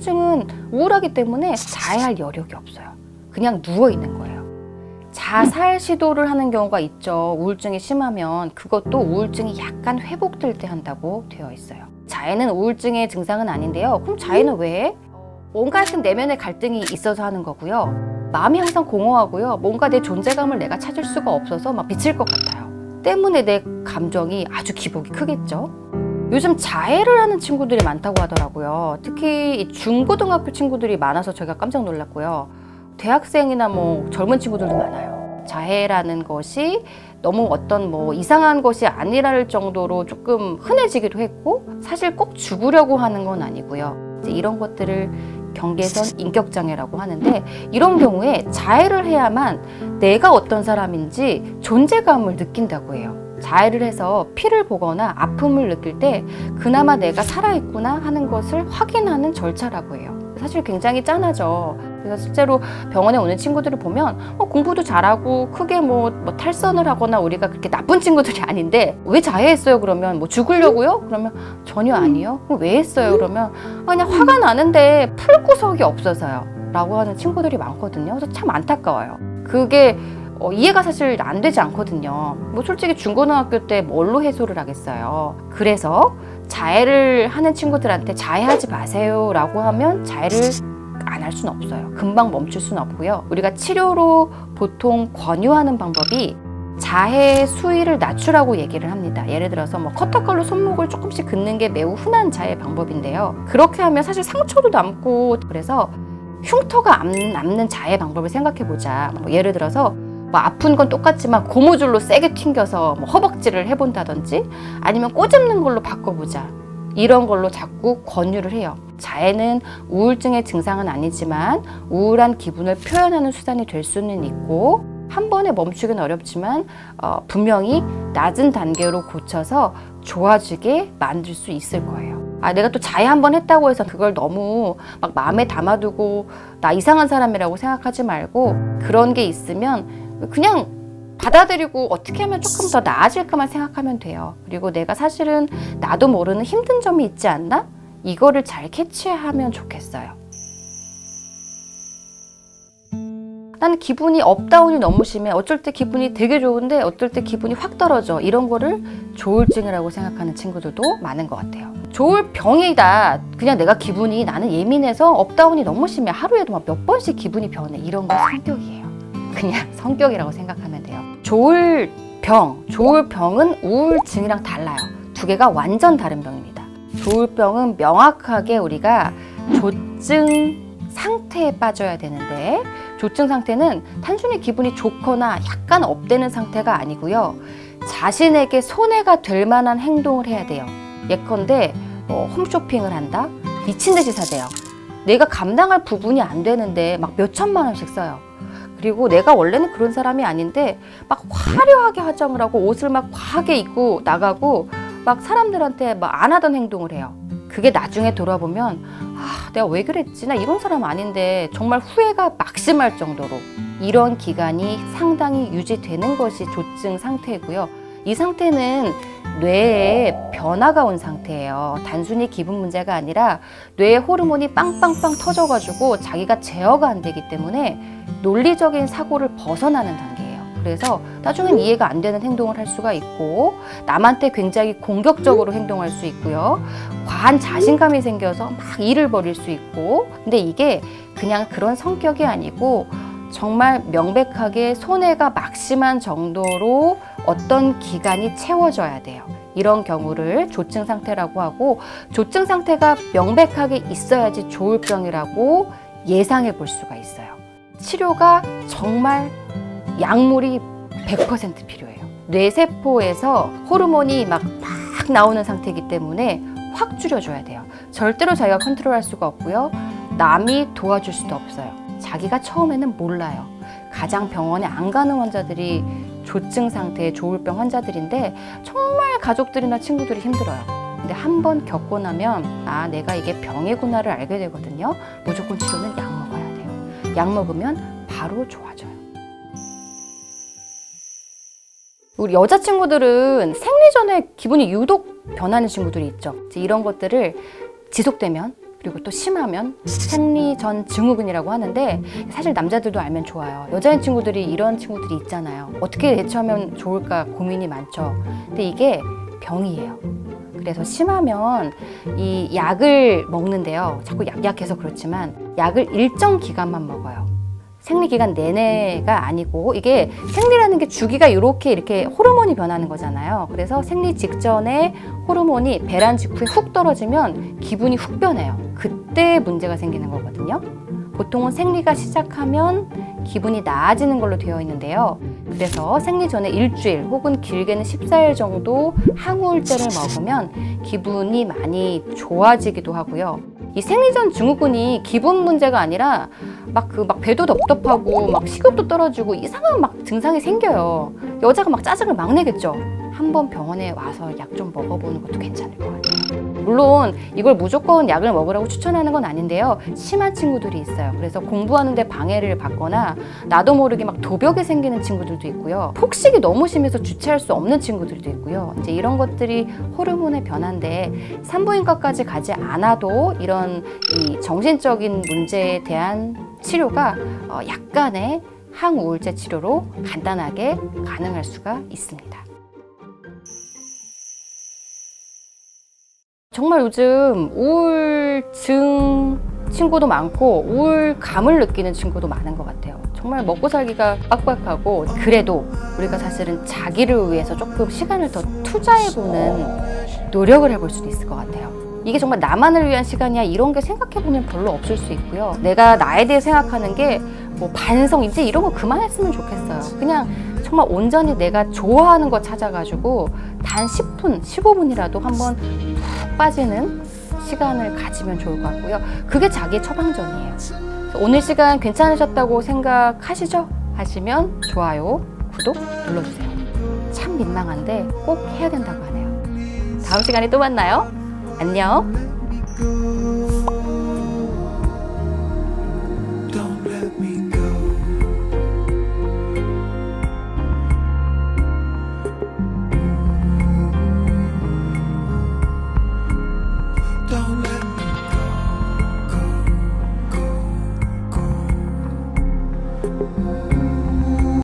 우울증은 우울하기 때문에 자해할 여력이 없어요. 그냥 누워 있는 거예요. 자살 시도를 하는 경우가 있죠. 우울증이 심하면 그것도 우울증이 약간 회복될 때 한다고 되어 있어요. 자해는 우울증의 증상은 아닌데요. 그럼 자해는 왜? 좀 내면의 갈등이 있어서 하는 거고요. 마음이 항상 공허하고요. 뭔가 내 존재감을 내가 찾을 수가 없어서 막 미칠 것 같아요. 때문에 내 감정이 아주 기복이 크겠죠. 요즘 자해를 하는 친구들이 많다고 하더라고요. 특히 중고등학교 친구들이 많아서 제가 깜짝 놀랐고요. 대학생이나 뭐 젊은 친구들도 많아요. 자해라는 것이 너무 어떤 뭐 이상한 것이 아니랄 정도로 조금 흔해지기도 했고 사실 꼭 죽으려고 하는 건 아니고요. 이런 것들을 경계선 인격장애라고 하는데 이런 경우에 자해를 해야만 내가 어떤 사람인지 존재감을 느낀다고 해요. 자해를 해서 피를 보거나 아픔을 느낄 때 그나마 내가 살아있구나 하는 것을 확인하는 절차라고 해요. 사실 굉장히 짠하죠. 그래서 실제로 병원에 오는 친구들을 보면 어, 공부도 잘하고 크게 뭐, 뭐, 탈선을 하거나 우리가 그렇게 나쁜 친구들이 아닌데 왜 자해했어요? 그러면 뭐 죽으려고요? 그러면 전혀 아니요. 그럼 왜 했어요? 그러면 아, 그냥 화가 나는데 풀 구석이 없어서요. 라고 하는 친구들이 많거든요. 그래서 참 안타까워요. 그게 어, 이해가 사실 안 되지 않거든요. 뭐 솔직히 중고등학교 때 뭘로 해소를 하겠어요. 그래서 자해를 하는 친구들한테 자해하지 마세요 라고 하면 자해를 안 할 수는 없어요. 금방 멈출 수는 없고요. 우리가 치료로 보통 권유하는 방법이 자해 수위를 낮추라고 얘기를 합니다. 예를 들어서 뭐 커터칼로 손목을 조금씩 긋는 게 매우 흔한 자해 방법인데요. 그렇게 하면 사실 상처도 남고 그래서 흉터가 남는 자해 방법을 생각해 보자. 뭐 예를 들어서 뭐 아픈 건 똑같지만 고무줄로 세게 튕겨서 뭐 허벅지를 해본다든지 아니면 꼬집는 걸로 바꿔보자. 이런 걸로 자꾸 권유를 해요. 자해는 우울증의 증상은 아니지만 우울한 기분을 표현하는 수단이 될 수는 있고 한 번에 멈추기는 어렵지만 어, 분명히 낮은 단계로 고쳐서 좋아지게 만들 수 있을 거예요. 아, 내가 또 자해 한 번 했다고 해서 그걸 너무 막 마음에 담아두고 나 이상한 사람이라고 생각하지 말고 그런 게 있으면 그냥 받아들이고 어떻게 하면 조금 더 나아질까만 생각하면 돼요. 그리고 내가 사실은 나도 모르는 힘든 점이 있지 않나? 이거를 잘 캐치하면 좋겠어요. 나는 기분이 up down이 너무 심해. 어쩔 때 기분이 되게 좋은데 어떨 때 기분이 확 떨어져. 이런 거를 조울증이라고 생각하는 친구들도 많은 것 같아요. 조울병이다. 그냥 내가 기분이 나는 예민해서 up down이 너무 심해. 하루에도 막 몇 번씩 기분이 변해. 이런 거 성격이에요. 그냥 성격이라고 생각하면 돼요. 조울병, 조울병은 우울증이랑 달라요. 두 개가 완전 다른 병입니다. 조울병은 명확하게 우리가 조증 상태에 빠져야 되는데 조증 상태는 단순히 기분이 좋거나 약간 업되는 상태가 아니고요. 자신에게 손해가 될 만한 행동을 해야 돼요. 예컨대 뭐 홈쇼핑을 한다? 미친 듯이 사대요. 내가 감당할 부분이 안 되는데 막 몇천만 원씩 써요. 그리고 내가 원래는 그런 사람이 아닌데 막 화려하게 화장을 하고 옷을 막 과하게 입고 나가고 막 사람들한테 막 안 하던 행동을 해요. 그게 나중에 돌아보면 아, 내가 왜 그랬지? 나 이런 사람 아닌데 정말 후회가 막심할 정도로 이런 기간이 상당히 유지되는 것이 조증 상태고요. 이 상태는 뇌에 변화가 온 상태예요. 단순히 기분 문제가 아니라 뇌의 호르몬이 빵빵빵 터져가지고 자기가 제어가 안 되기 때문에 논리적인 사고를 벗어나는 단계예요. 그래서 나중엔 이해가 안 되는 행동을 할 수가 있고 남한테 굉장히 공격적으로 행동할 수 있고요. 과한 자신감이 생겨서 막 일을 벌일 수 있고 근데 이게 그냥 그런 성격이 아니고 정말 명백하게 손해가 막심한 정도로 어떤 기간이 채워져야 돼요. 이런 경우를 조증 상태라고 하고 조증 상태가 명백하게 있어야지 조울병이라고 예상해 볼 수가 있어요. 치료가 정말 약물이 100% 필요해요. 뇌세포에서 호르몬이 막, 막 나오는 상태이기 때문에 확 줄여줘야 돼요. 절대로 자기가 컨트롤할 수가 없고요. 남이 도와줄 수도 없어요. 자기가 처음에는 몰라요. 가장 병원에 안 가는 환자들이 조증 상태의 조울병 환자들인데 정말 가족들이나 친구들이 힘들어요. 근데 한 번 겪고 나면 아 내가 이게 병이구나를 알게 되거든요. 무조건 치료는 약 먹어야 돼요. 약 먹으면 바로 좋아져요. 우리 여자친구들은 생리 전에 기분이 유독 변하는 친구들이 있죠. 이런 것들을 지속되면 그리고 또 심하면 생리 전 증후군이라고 하는데 사실 남자들도 알면 좋아요. 여자인 친구들이 이런 친구들이 있잖아요. 어떻게 대처하면 좋을까 고민이 많죠. 근데 이게 병이에요. 그래서 심하면 이 약을 먹는데요. 자꾸 약약해서 그렇지만 약을 일정 기간만 먹어요. 생리 기간 내내가 아니고 이게 생리라는 게 주기가 이렇게 이렇게 호르몬이 변하는 거잖아요. 그래서 생리 직전에 호르몬이 배란 직후에 훅 떨어지면 기분이 훅 변해요. 그때 문제가 생기는 거거든요. 보통은 생리가 시작하면 기분이 나아지는 걸로 되어 있는데요. 그래서 생리 전에 일주일 혹은 길게는 14일 정도 항우울제를 먹으면 기분이 많이 좋아지기도 하고요. 이 생리전 증후군이 기분 문제가 아니라 막 그 막 배도 덥덥하고 막 식욕도 떨어지고 이상한 막 증상이 생겨요. 여자가 막 짜증을 막 내겠죠. 한번 병원에 와서 약 좀 먹어보는 것도 괜찮을 것 같아요. 물론 이걸 무조건 약을 먹으라고 추천하는 건 아닌데요. 심한 친구들이 있어요. 그래서 공부하는데 방해를 받거나 나도 모르게 막 도벽이 생기는 친구들도 있고요. 폭식이 너무 심해서 주체할 수 없는 친구들도 있고요. 이제 이런 것들이 호르몬의 변화인데 산부인과까지 가지 않아도 이런 이 정신적인 문제에 대한 치료가 어, 약간의 항우울제 치료로 간단하게 가능할 수가 있습니다. 정말 요즘 우울증 친구도 많고 우울감을 느끼는 친구도 많은 것 같아요. 정말 먹고 살기가 빡빡하고 그래도 우리가 사실은 자기를 위해서 조금 시간을 더 투자해보는 노력을 해볼 수도 있을 것 같아요. 이게 정말 나만을 위한 시간이야 이런 게 생각해보면 별로 없을 수 있고요. 내가 나에 대해 생각하는 게 뭐 반성 이제 이런 거 그만했으면 좋겠어요. 그냥 정말 온전히 내가 좋아하는 거 찾아가지고 단 10분, 15분이라도 한번 푹 빠지는 시간을 가지면 좋을 것 같고요. 그게 자기 처방전이에요. 오늘 시간 괜찮으셨다고 생각하시죠? 하시면 좋아요, 구독 눌러주세요. 참 민망한데 꼭 해야 된다고 하네요. 다음 시간에 또 만나요. 안녕.